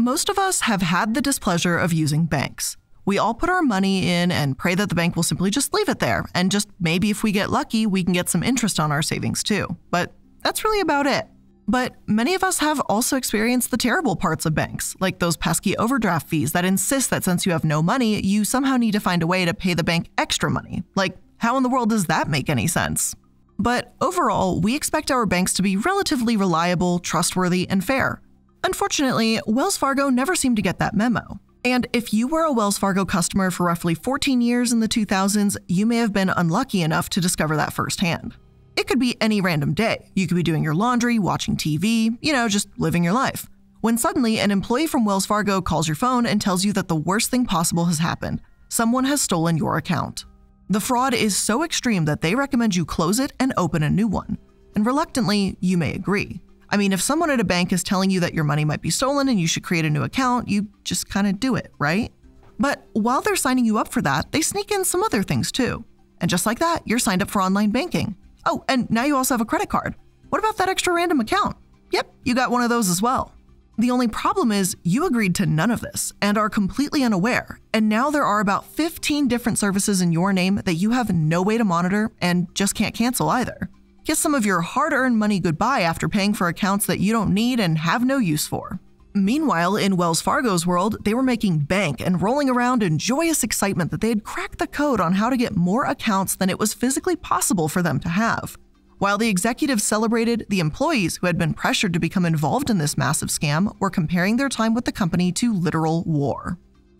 Most of us have had the displeasure of using banks. We all put our money in and pray that the bank will simply just leave it there, and just maybe if we get lucky, we can get some interest on our savings too. But that's really about it. But many of us have also experienced the terrible parts of banks, like those pesky overdraft fees that insist that since you have no money, you somehow need to find a way to pay the bank extra money. Like, how in the world does that make any sense? But overall, we expect our banks to be relatively reliable, trustworthy, and fair. Unfortunately, Wells Fargo never seemed to get that memo. And if you were a Wells Fargo customer for roughly 14 years in the 2000s, you may have been unlucky enough to discover that firsthand. It could be any random day. You could be doing your laundry, watching TV, you know, just living your life. When suddenly an employee from Wells Fargo calls your phone and tells you that the worst thing possible has happened someone has stolen your account. The fraud is so extreme that they recommend you close it and open a new one. And reluctantly, you may agree. I mean, if someone at a bank is telling you that your money might be stolen and you should create a new account, you just kind of do it, right? But while they're signing you up for that, they sneak in some other things too. And just like that, you're signed up for online banking. Oh, and now you also have a credit card. What about that extra random account? Yep, you got one of those as well. The only problem is you agreed to none of this and are completely unaware. And now there are about 15 different services in your name that you have no way to monitor and just can't cancel either. Kiss some of your hard earned money goodbye after paying for accounts that you don't need and have no use for. Meanwhile, in Wells Fargo's world, they were making bank and rolling around in joyous excitement that they had cracked the code on how to get more accounts than it was physically possible for them to have. While the executives celebrated, the employees who had been pressured to become involved in this massive scam were comparing their time with the company to literal war.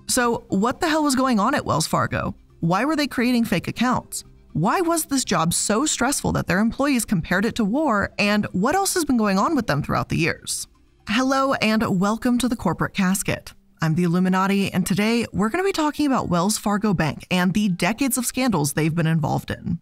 So, what the hell was going on at Wells Fargo? Why were they creating fake accounts? Why was this job so stressful that their employees compared it to war? And what else has been going on with them throughout the years? Hello, and welcome to the Corporate Casket. I'm the Illuminaughtii, and today we're going to be talking about Wells Fargo Bank and the decades of scandals they've been involved in.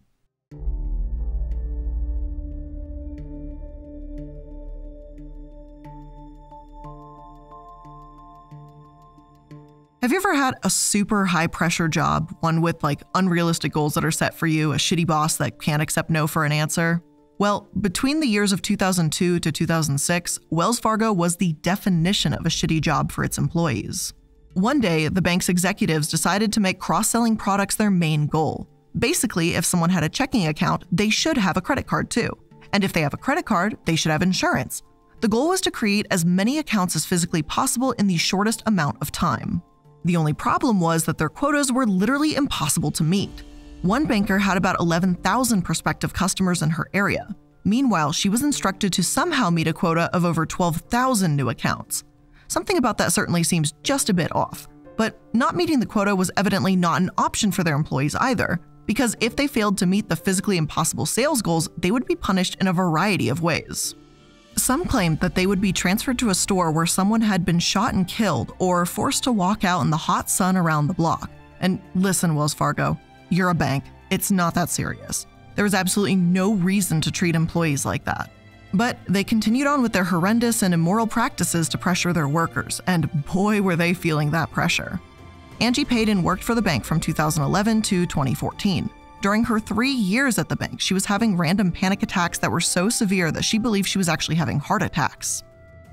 Have you ever had a super high pressure job, one with like unrealistic goals that are set for you, a shitty boss that can't accept no for an answer? Well, between the years of 2002 to 2006, Wells Fargo was the definition of a shitty job for its employees. One day, the bank's executives decided to make cross selling products their main goal. Basically, if someone had a checking account, they should have a credit card too. And if they have a credit card, they should have insurance. The goal was to create as many accounts as physically possible in the shortest amount of time. The only problem was that their quotas were literally impossible to meet. One banker had about 11,000 prospective customers in her area. Meanwhile, she was instructed to somehow meet a quota of over 12,000 new accounts. Something about that certainly seems just a bit off. But not meeting the quota was evidently not an option for their employees either, because if they failed to meet the physically impossible sales goals, they would be punished in a variety of ways. Some claimed that they would be transferred to a store where someone had been shot and killed or forced to walk out in the hot sun around the block. And listen, Wells Fargo, you're a bank. It's not that serious. There was absolutely no reason to treat employees like that. But they continued on with their horrendous and immoral practices to pressure their workers, and boy, were they feeling that pressure. Angie Payden worked for the bank from 2011 to 2014. During her three years at the bank, she was having random panic attacks that were so severe that she believed she was actually having heart attacks.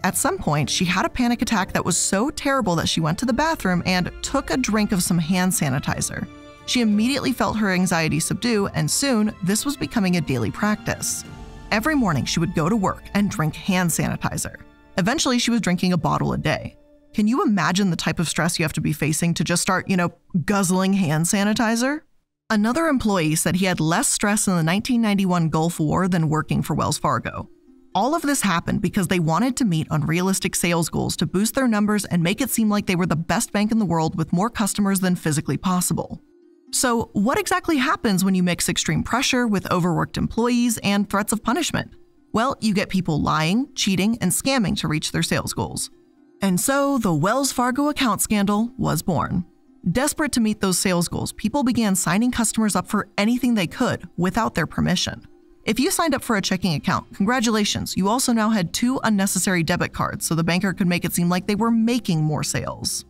At some point, she had a panic attack that was so terrible that she went to the bathroom and took a drink of some hand sanitizer. She immediately felt her anxiety subdue, and soon this was becoming a daily practice. Every morning, she would go to work and drink hand sanitizer. Eventually, she was drinking a bottle a day. Can you imagine the type of stress you have to be facing to just start, you know, guzzling hand sanitizer? Another employee said he had less stress in the 1991 Gulf War than working for Wells Fargo. All of this happened because they wanted to meet unrealistic sales goals to boost their numbers and make it seem like they were the best bank in the world with more customers than physically possible. So, what exactly happens when you mix extreme pressure with overworked employees and threats of punishment? Well, you get people lying, cheating, and scamming to reach their sales goals. And so, the Wells Fargo account scandal was born. Desperate to meet those sales goals, people began signing customers up for anything they could without their permission. If you signed up for a checking account, congratulations, you also now had two unnecessary debit cards so the banker could make it seem like they were making more sales.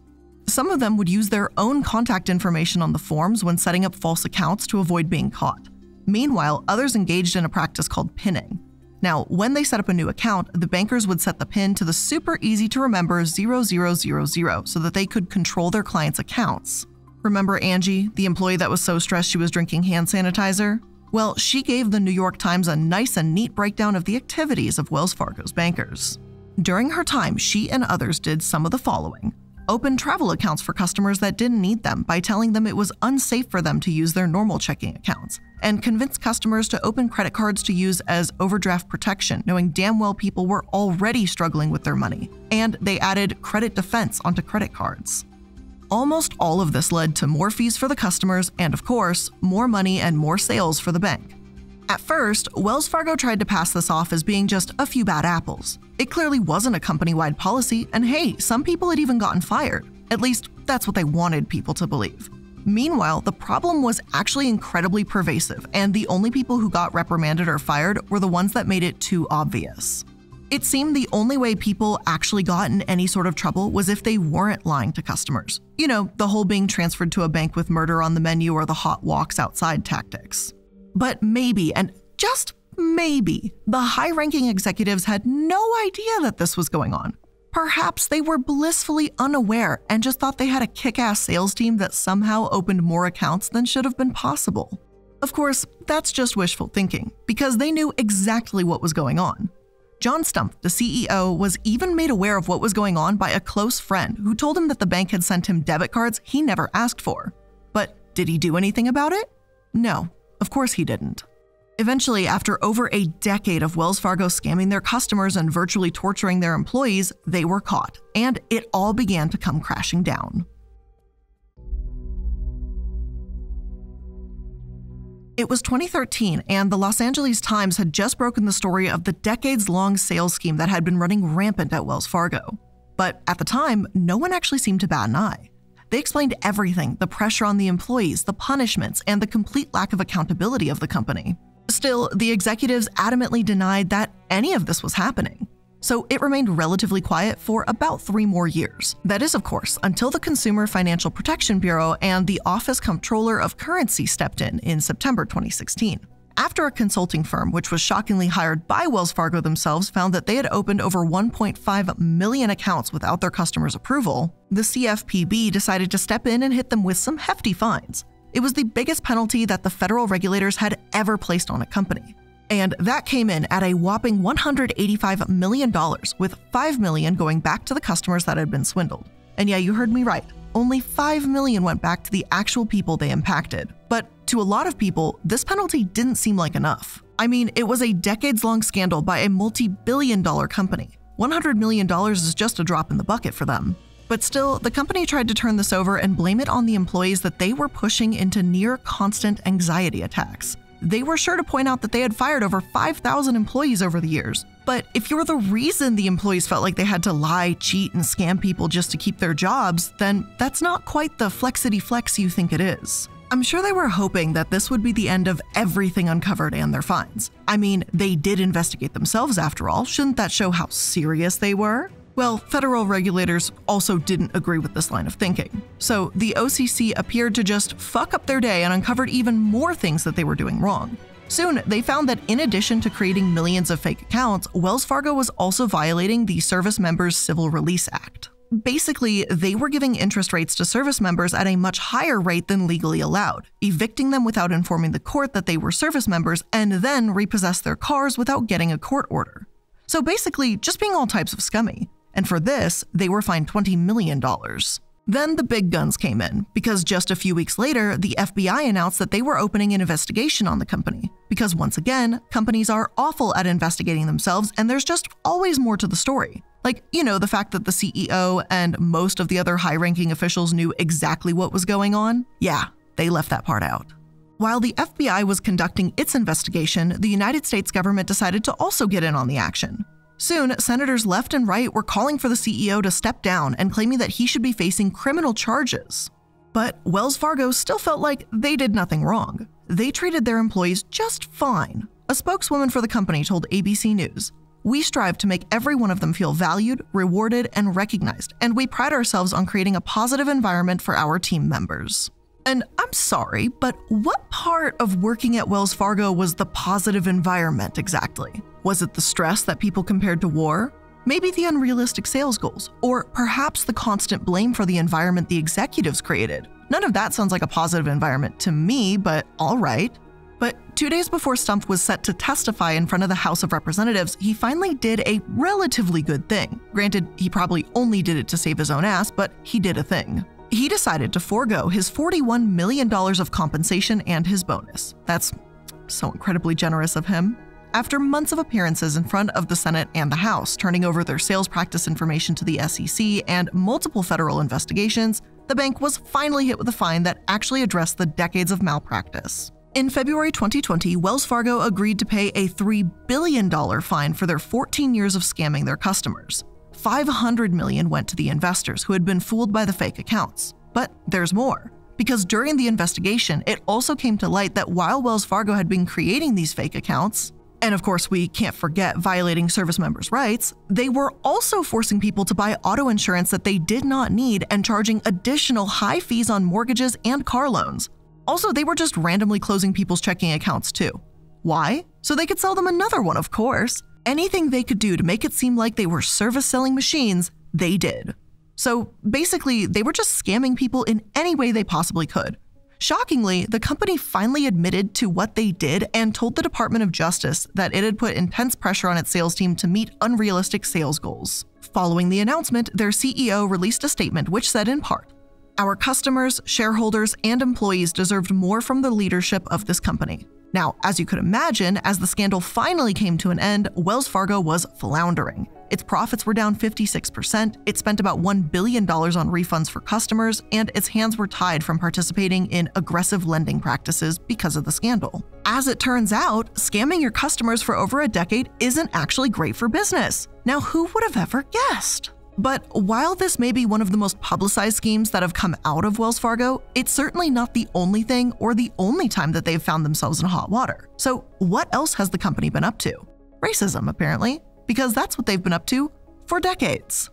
Some of them would use their own contact information on the forms when setting up false accounts to avoid being caught. Meanwhile, others engaged in a practice called pinning. Now, when they set up a new account, the bankers would set the PIN to the super easy to remember 0000 so that they could control their clients' accounts. Remember Angie, the employee that was so stressed she was drinking hand sanitizer? Well, she gave the New York Times a nice and neat breakdown of the activities of Wells Fargo's bankers. During her time, she and others did some of the following open travel accounts for customers that didn't need them by telling them it was unsafe for them to use their normal checking accounts, and convinced customers to open credit cards to use as overdraft protection, knowing damn well people were already struggling with their money. And they added credit defense onto credit cards. Almost all of this led to more fees for the customers and, of course, more money and more sales for the bank. At first, Wells Fargo tried to pass this off as being just a few bad apples. It clearly wasn't a company wide policy, and hey, some people had even gotten fired. At least, that's what they wanted people to believe. Meanwhile, the problem was actually incredibly pervasive, and the only people who got reprimanded or fired were the ones that made it too obvious. It seemed the only way people actually got in any sort of trouble was if they weren't lying to customers. You know, the whole being transferred to a bank with murder on the menu or the hot walks outside tactics. But maybe, and just maybe, the high ranking executives had no idea that this was going on. Perhaps they were blissfully unaware and just thought they had a kick ass sales team that somehow opened more accounts than should have been possible. Of course, that's just wishful thinking, because they knew exactly what was going on. John Stumpf, the CEO, was even made aware of what was going on by a close friend who told him that the bank had sent him debit cards he never asked for. But did he do anything about it? No, of course he didn't. Eventually, after over a decade of Wells Fargo scamming their customers and virtually torturing their employees, they were caught, and it all began to come crashing down. It was 2013, and the Los Angeles Times had just broken the story of the decades long sales scheme that had been running rampant at Wells Fargo. But at the time, no one actually seemed to bat an eye. They explained everything the pressure on the employees, the punishments, and the complete lack of accountability of the company. Still, the executives adamantly denied that any of this was happening. So it remained relatively quiet for about three more years. That is, of course, until the Consumer Financial Protection Bureau and the Office Comptroller of Currency stepped in in September 2016. After a consulting firm, which was shockingly hired by Wells Fargo themselves, found that they had opened over 1.5 million accounts without their customers' approval, the CFPB decided to step in and hit them with some hefty fines. It was the biggest penalty that the federal regulators had ever placed on a company. And that came in at a whopping $185 million, with 5 million going back to the customers that had been swindled. And yeah, you heard me right. Only 5 million went back to the actual people they impacted. But to a lot of people, this penalty didn't seem like enough. I mean, it was a decades long scandal by a multi billion dollar company. $100 million is just a drop in the bucket for them. But still, the company tried to turn this over and blame it on the employees that they were pushing into near constant anxiety attacks. They were sure to point out that they had fired over 5,000 employees over the years. But if you're the reason the employees felt like they had to lie, cheat, and scam people just to keep their jobs, then that's not quite the flexity flex you think it is. I'm sure they were hoping that this would be the end of everything uncovered and their fines. I mean, they did investigate themselves after all. Shouldn't that show how serious they were? Well, federal regulators also didn't agree with this line of thinking. So the OCC appeared to just fuck up their day and uncovered even more things that they were doing wrong. Soon, they found that in addition to creating millions of fake accounts, Wells Fargo was also violating the Service Members Civil Relief Act. Basically, they were giving interest rates to service members at a much higher rate than legally allowed, evicting them without informing the court that they were service members, and then repossess their cars without getting a court order. So basically, just being all types of scummy. And for this, they were fined $20 million. Then the big guns came in, because just a few weeks later, the FBI announced that they were opening an investigation on the company. Because once again, companies are awful at investigating themselves, and there's just always more to the story. Like, you know, the fact that the CEO and most of the other high ranking officials knew exactly what was going on? Yeah, they left that part out. While the FBI was conducting its investigation, the United States government decided to also get in on the action. Soon, senators left and right were calling for the CEO to step down and claiming that he should be facing criminal charges. But Wells Fargo still felt like they did nothing wrong. They treated their employees just fine. A spokeswoman for the company told ABC News we strive to make every one of them feel valued, rewarded, and recognized, and we pride ourselves on creating a positive environment for our team members. And I'm sorry, but what part of working at Wells Fargo was the positive environment exactly? Was it the stress that people compared to war? Maybe the unrealistic sales goals, or perhaps the constant blame for the environment the executives created. None of that sounds like a positive environment to me, but all right. But two days before Stumpf was set to testify in front of the House of Representatives, he finally did a relatively good thing. Granted, he probably only did it to save his own ass, but he did a thing. He decided to forego his $41 million of compensation and his bonus. That's so incredibly generous of him. After months of appearances in front of the Senate and the House, turning over their sales practice information to the SEC and multiple federal investigations, the bank was finally hit with a fine that actually addressed the decades of malpractice. In February 2020, Wells Fargo agreed to pay a $3 billion fine for their 14 years of scamming their customers. 500 million went to the investors who had been fooled by the fake accounts. But there's more. Because during the investigation, it also came to light that while Wells Fargo had been creating these fake accounts, and of course, we can't forget violating service members' rights, they were also forcing people to buy auto insurance that they did not need and charging additional high fees on mortgages and car loans, also, they were just randomly closing people's checking accounts too. Why? So they could sell them another one, of course. Anything they could do to make it seem like they were service selling machines, they did. So basically, they were just scamming people in any way they possibly could. Shockingly, the company finally admitted to what they did and told the Department of Justice that it had put intense pressure on its sales team to meet unrealistic sales goals. Following the announcement, their CEO released a statement which said in part, our customers, shareholders, and employees deserved more from the leadership of this company. Now, as you could imagine, as the scandal finally came to an end, Wells Fargo was floundering. Its profits were down 56%, it spent about $1 billion on refunds for customers, and its hands were tied from participating in aggressive lending practices because of the scandal. As it turns out, scamming your customers for over a decade isn't actually great for business. Now, who would have ever guessed? But while this may be one of the most publicized schemes that have come out of Wells Fargo, it's certainly not the only thing or the only time that they've found themselves in hot water. So, what else has the company been up to? Racism, apparently, because that's what they've been up to for decades.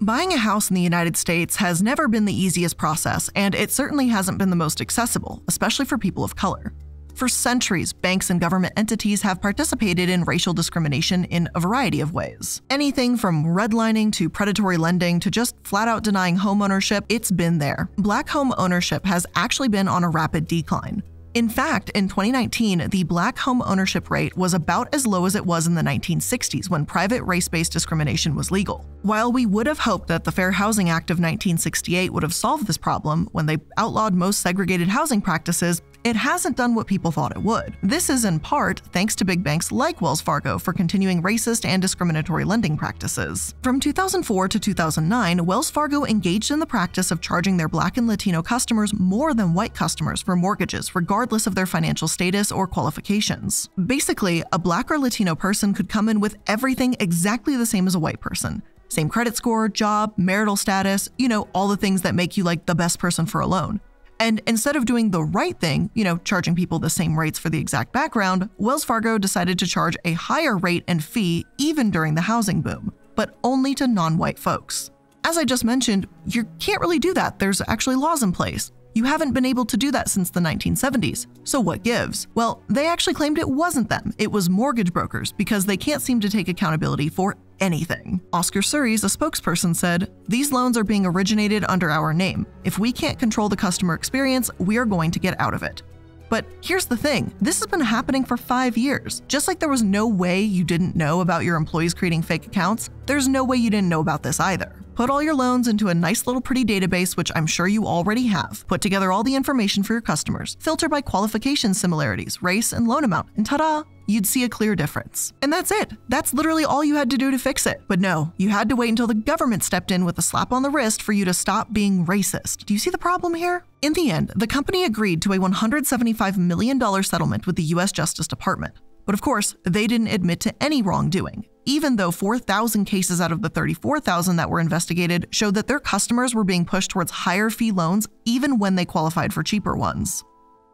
Buying a house in the United States has never been the easiest process, and it certainly hasn't been the most accessible, especially for people of color. For centuries, banks and government entities have participated in racial discrimination in a variety of ways. Anything from redlining to predatory lending to just flat out denying homeownership, it's been there. Black home ownership has actually been on a rapid decline. In fact, in 2019, the black home ownership rate was about as low as it was in the 1960s when private race based discrimination was legal. While we would have hoped that the Fair Housing Act of 1968 would have solved this problem when they outlawed most segregated housing practices, it hasn't done what people thought it would. This is in part thanks to big banks like Wells Fargo for continuing racist and discriminatory lending practices. From 2004 to 2009, Wells Fargo engaged in the practice of charging their black and Latino customers more than white customers for mortgages, regardless of their financial status or qualifications. Basically, a black or Latino person could come in with everything exactly the same as a white person. Same credit score, job, marital status, you know, all the things that make you like the best person for a loan. And instead of doing the right thing, you know, charging people the same rates for the exact background, Wells Fargo decided to charge a higher rate and fee even during the housing boom, but only to non white folks. As I just mentioned, you can't really do that. There's actually laws in place. You haven't been able to do that since the 1970s. So what gives? Well, they actually claimed it wasn't them, it was mortgage brokers because they can't seem to take accountability for anything. Oscar Suris, a spokesperson, said, These loans are being originated under our name. If we can't control the customer experience, we are going to get out of it. But here's the thing this has been happening for five years. Just like there was no way you didn't know about your employees creating fake accounts, there's no way you didn't know about this either. Put all your loans into a nice little pretty database, which I'm sure you already have. Put together all the information for your customers. Filter by qualification similarities, race, and loan amount. And ta da! You'd see a clear difference. And that's it. That's literally all you had to do to fix it. But no, you had to wait until the government stepped in with a slap on the wrist for you to stop being racist. Do you see the problem here? In the end, the company agreed to a $175 million settlement with the US Justice Department. But of course, they didn't admit to any wrongdoing even though 4,000 cases out of the 34,000 that were investigated showed that their customers were being pushed towards higher fee loans even when they qualified for cheaper ones.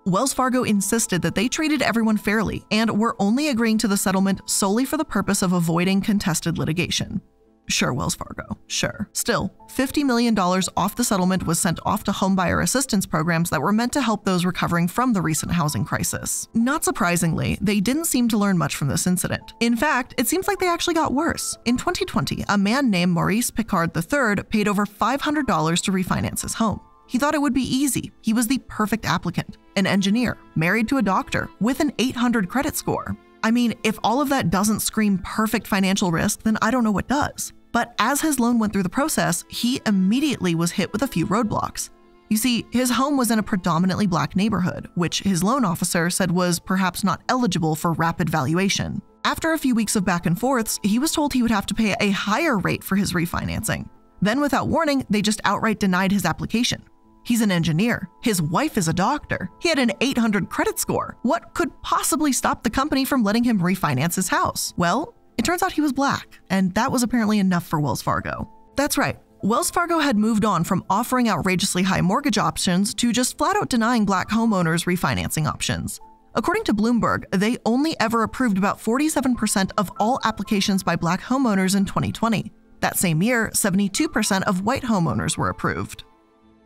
Wells Fargo insisted that they treated everyone fairly and were only agreeing to the settlement solely for the purpose of avoiding contested litigation. Sure, Wells Fargo, sure. Still, $50 million off the settlement was sent off to homebuyer assistance programs that were meant to help those recovering from the recent housing crisis. Not surprisingly, they didn't seem to learn much from this incident. In fact, it seems like they actually got worse. In 2020, a man named Maurice Picard III paid over $500 to refinance his home. He thought it would be easy. He was the perfect applicant, an engineer, married to a doctor, with an 800 credit score. I mean, if all of that doesn't scream perfect financial risk, then I don't know what does. But as his loan went through the process, he immediately was hit with a few roadblocks. You see, his home was in a predominantly black neighborhood, which his loan officer said was perhaps not eligible for rapid valuation. After a few weeks of back and forths, he was told he would have to pay a higher rate for his refinancing. Then, without warning, they just outright denied his application. He's an engineer. His wife is a doctor. He had an 800 credit score. What could possibly stop the company from letting him refinance his house? Well, it turns out he was black, and that was apparently enough for Wells Fargo. That's right. Wells Fargo had moved on from offering outrageously high mortgage options to just flat out denying black homeowners refinancing options. According to Bloomberg, they only ever approved about 47% of all applications by black homeowners in 2020. That same year, 72% of white homeowners were approved.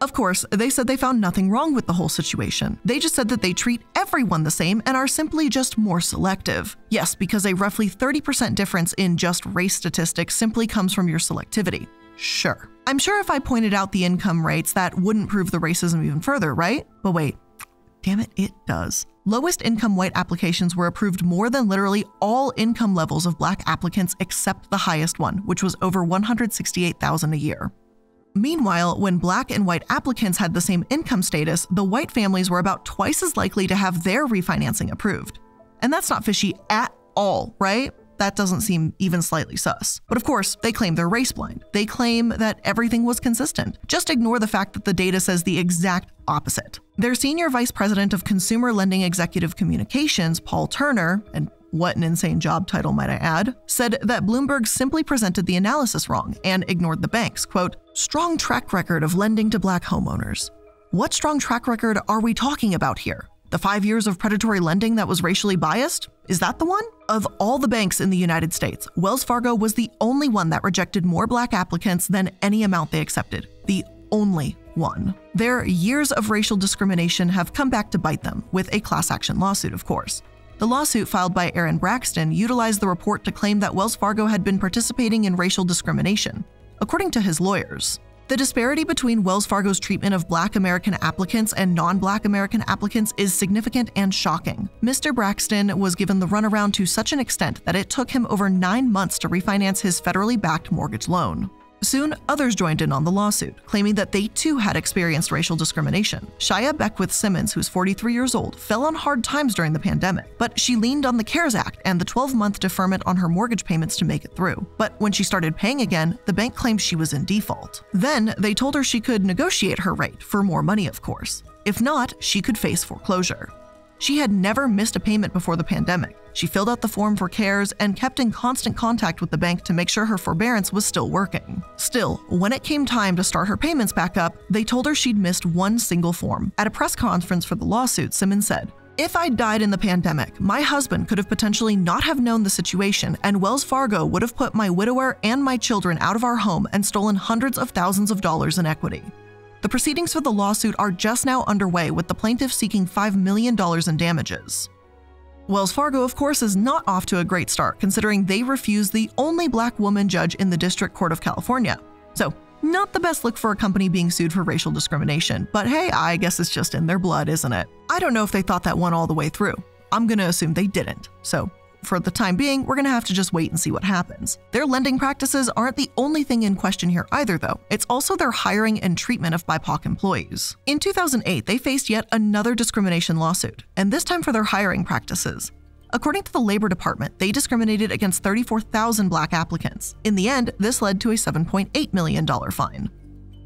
Of course, they said they found nothing wrong with the whole situation. They just said that they treat everyone the same and are simply just more selective. Yes, because a roughly 30% difference in just race statistics simply comes from your selectivity. Sure. I'm sure if I pointed out the income rates, that wouldn't prove the racism even further, right? But wait, damn it, it does. Lowest income white applications were approved more than literally all income levels of black applicants except the highest one, which was over 168,000 a year. Meanwhile, when black and white applicants had the same income status, the white families were about twice as likely to have their refinancing approved. And that's not fishy at all, right? That doesn't seem even slightly sus. But of course, they claim they're race blind. They claim that everything was consistent. Just ignore the fact that the data says the exact opposite. Their senior vice president of consumer lending executive communications, Paul Turner, and what an insane job title might I add, said that Bloomberg simply presented the analysis wrong and ignored the bank's, quote, strong track record of lending to black homeowners. What strong track record are we talking about here? The five years of predatory lending that was racially biased? Is that the one? Of all the banks in the United States, Wells Fargo was the only one that rejected more black applicants than any amount they accepted. The only one. Their years of racial discrimination have come back to bite them, with a class action lawsuit, of course. The lawsuit filed by Aaron Braxton utilized the report to claim that Wells Fargo had been participating in racial discrimination. According to his lawyers, the disparity between Wells Fargo's treatment of black American applicants and non black American applicants is significant and shocking. Mr. Braxton was given the runaround to such an extent that it took him over nine months to refinance his federally backed mortgage loan. Soon, others joined in on the lawsuit, claiming that they too had experienced racial discrimination. Shia Beckwith Simmons, who's 43 years old, fell on hard times during the pandemic, but she leaned on the CARES Act and the 12 month deferment on her mortgage payments to make it through. But when she started paying again, the bank claimed she was in default. Then, they told her she could negotiate her rate, for more money, of course. If not, she could face foreclosure. She had never missed a payment before the pandemic. She filled out the form for CARES and kept in constant contact with the bank to make sure her forbearance was still working. Still, when it came time to start her payments back up, they told her she'd missed one single form. At a press conference for the lawsuit, Simmons said, if I'd died in the pandemic, my husband could have potentially not have known the situation, and Wells Fargo would have put my widower and my children out of our home and stolen hundreds of thousands of dollars in equity. The proceedings for the lawsuit are just now underway, with the plaintiff seeking $5 million in damages. Wells Fargo, of course, is not off to a great start, considering they refused the only black woman judge in the District Court of California. So, not the best look for a company being sued for racial discrimination, but hey, I guess it's just in their blood, isn't it? I don't know if they thought that one all the way through. I'm gonna assume they didn't. So, for the time being, we're going to have to just wait and see what happens. Their lending practices aren't the only thing in question here either, though. It's also their hiring and treatment of BIPOC employees. In 2008, they faced yet another discrimination lawsuit, and this time for their hiring practices. According to the Labor Department, they discriminated against 34,000 black applicants. In the end, this led to a $7.8 million fine.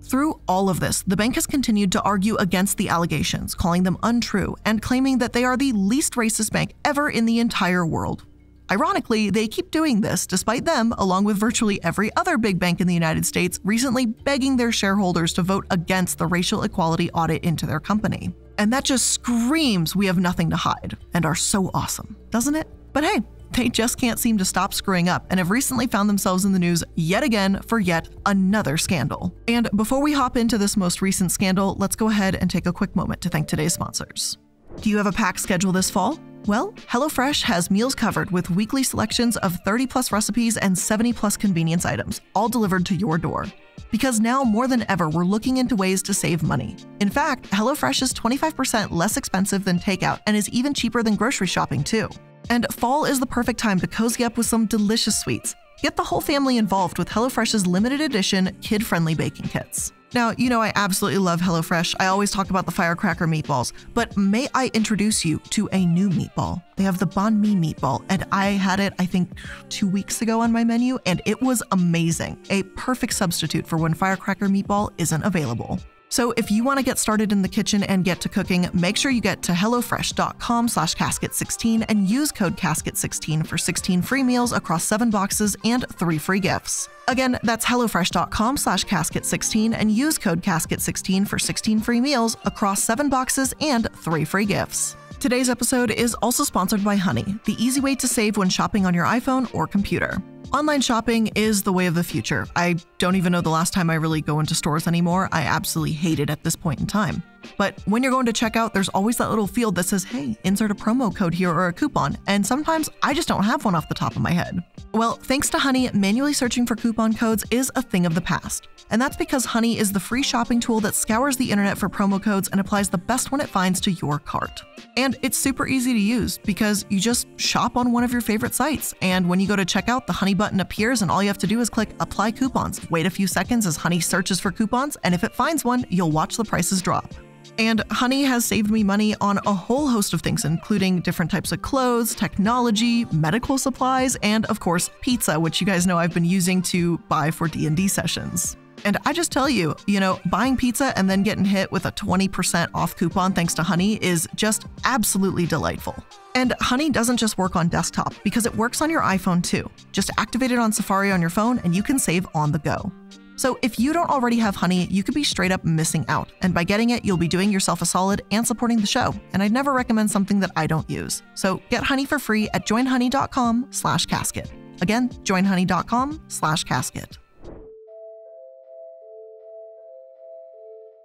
Through all of this, the bank has continued to argue against the allegations, calling them untrue and claiming that they are the least racist bank ever in the entire world. Ironically, they keep doing this despite them, along with virtually every other big bank in the United States, recently begging their shareholders to vote against the racial equality audit into their company. And that just screams we have nothing to hide and are so awesome, doesn't it? But hey, they just can't seem to stop screwing up and have recently found themselves in the news yet again for yet another scandal. And before we hop into this most recent scandal, let's go ahead and take a quick moment to thank today's sponsors. Do you have a packed schedule this fall? Well, HelloFresh has meals covered with weekly selections of 30 plus recipes and 70 plus convenience items, all delivered to your door. Because now more than ever, we're looking into ways to save money. In fact, HelloFresh is 25% less expensive than takeout and is even cheaper than grocery shopping, too. And fall is the perfect time to cozy up with some delicious sweets. Get the whole family involved with HelloFresh's limited edition kid friendly baking kits. Now, you know I absolutely love HelloFresh. I always talk about the firecracker meatballs, but may I introduce you to a new meatball? They have the banh mi meatball, and I had it, I think, two weeks ago on my menu, and it was amazing. A perfect substitute for when firecracker meatball isn't available. So if you want to get started in the kitchen and get to cooking, make sure you get to hellofresh.com slash casket16 and use code casket16 for 16 free meals across seven boxes and three free gifts. Again, that's hellofresh.com slash casket16 and use code casket16 for 16 free meals across seven boxes and three free gifts. Today's episode is also sponsored by Honey, the easy way to save when shopping on your iPhone or computer. Online shopping is the way of the future. I don't even know the last time I really go into stores anymore. I absolutely hate it at this point in time. But when you're going to check out, there's always that little field that says, hey, insert a promo code here or a coupon, and sometimes I just don't have one off the top of my head. Well, thanks to Honey, manually searching for coupon codes is a thing of the past. And that's because Honey is the free shopping tool that scours the internet for promo codes and applies the best one it finds to your cart. And it's super easy to use because you just shop on one of your favorite sites. And when you go to checkout, the Honey button appears, and all you have to do is click Apply Coupons. Wait a few seconds as Honey searches for coupons, and if it finds one, you'll watch the prices drop. And Honey has saved me money on a whole host of things, including different types of clothes, technology, medical supplies, and of course, pizza, which you guys know I've been using to buy for D&D sessions. And I just tell you, you know, buying pizza and then getting hit with a 20% off coupon thanks to Honey is just absolutely delightful. And Honey doesn't just work on desktop because it works on your iPhone too. Just activate it on Safari on your phone and you can save on the go. So if you don't already have Honey, you could be straight up missing out. And by getting it, you'll be doing yourself a solid and supporting the show. And I'd never recommend something that I don't use. So get Honey for free at joinhoney.com slash casket. Again, joinhoney.com slash casket.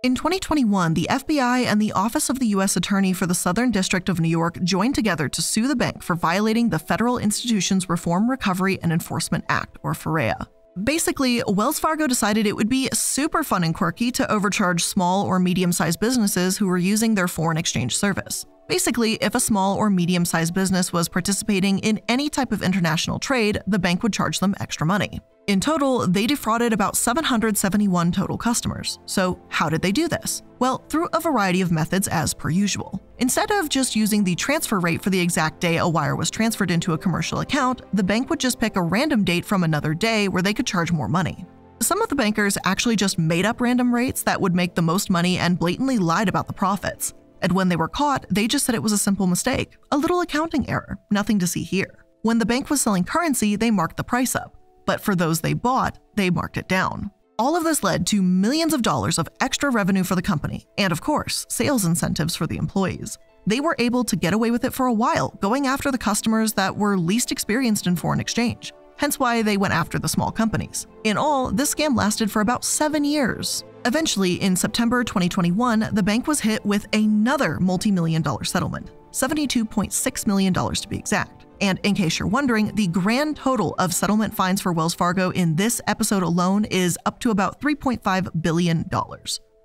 In 2021, the FBI and the Office of the U.S. Attorney for the Southern District of New York joined together to sue the bank for violating the Federal Institutions Reform, Recovery, and Enforcement Act, or FIRREA. Basically, Wells Fargo decided it would be super fun and quirky to overcharge small or medium sized businesses who were using their foreign exchange service. Basically, if a small or medium sized business was participating in any type of international trade, the bank would charge them extra money. In total, they defrauded about 771 total customers. So, how did they do this? Well, through a variety of methods as per usual. Instead of just using the transfer rate for the exact day a wire was transferred into a commercial account, the bank would just pick a random date from another day where they could charge more money. Some of the bankers actually just made up random rates that would make the most money and blatantly lied about the profits. And when they were caught, they just said it was a simple mistake, a little accounting error, nothing to see here. When the bank was selling currency, they marked the price up. But for those they bought, they marked it down. All of this led to millions of dollars of extra revenue for the company, and of course, sales incentives for the employees. They were able to get away with it for a while, going after the customers that were least experienced in foreign exchange, hence why they went after the small companies. In all, this scam lasted for about seven years. Eventually, in September 2021, the bank was hit with another multi million dollar settlement $72.6 million to be exact. And in case you're wondering, the grand total of settlement fines for Wells Fargo in this episode alone is up to about $3.5 billion.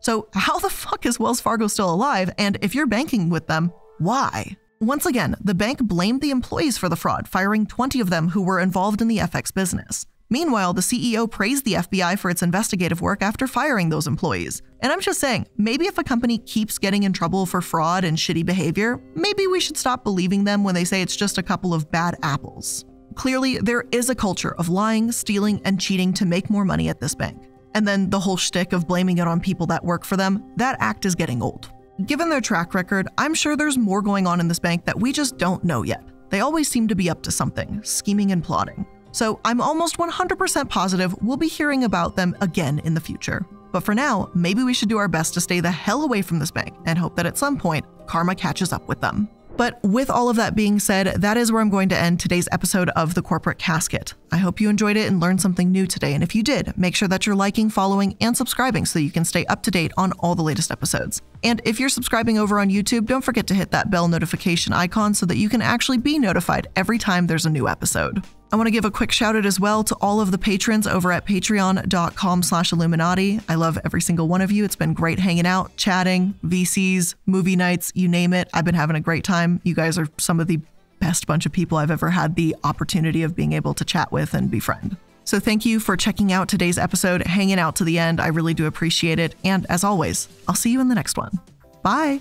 So, how the fuck is Wells Fargo still alive? And if you're banking with them, why? Once again, the bank blamed the employees for the fraud, firing 20 of them who were involved in the FX business. Meanwhile, the CEO praised the FBI for its investigative work after firing those employees. And I'm just saying, maybe if a company keeps getting in trouble for fraud and shitty behavior, maybe we should stop believing them when they say it's just a couple of bad apples. Clearly, there is a culture of lying, stealing, and cheating to make more money at this bank. And then the whole shtick of blaming it on people that work for them, that act is getting old. Given their track record, I'm sure there's more going on in this bank that we just don't know yet. They always seem to be up to something, scheming and plotting so I'm almost 100% positive we'll be hearing about them again in the future. But for now, maybe we should do our best to stay the hell away from this bank and hope that at some point, karma catches up with them. But with all of that being said, that is where I'm going to end today's episode of The Corporate Casket. I hope you enjoyed it and learned something new today. And if you did, make sure that you're liking, following, and subscribing so you can stay up to date on all the latest episodes. And if you're subscribing over on YouTube, don't forget to hit that bell notification icon so that you can actually be notified every time there's a new episode. I want to give a quick shout out as well to all of the patrons over at patreon.com slash Illuminaughtii. I love every single one of you. It's been great hanging out, chatting, VCs, movie nights, you name it. I've been having a great time. You guys are some of the best bunch of people I've ever had the opportunity of being able to chat with and befriend. So thank you for checking out today's episode, hanging out to the end. I really do appreciate it. And as always, I'll see you in the next one. Bye.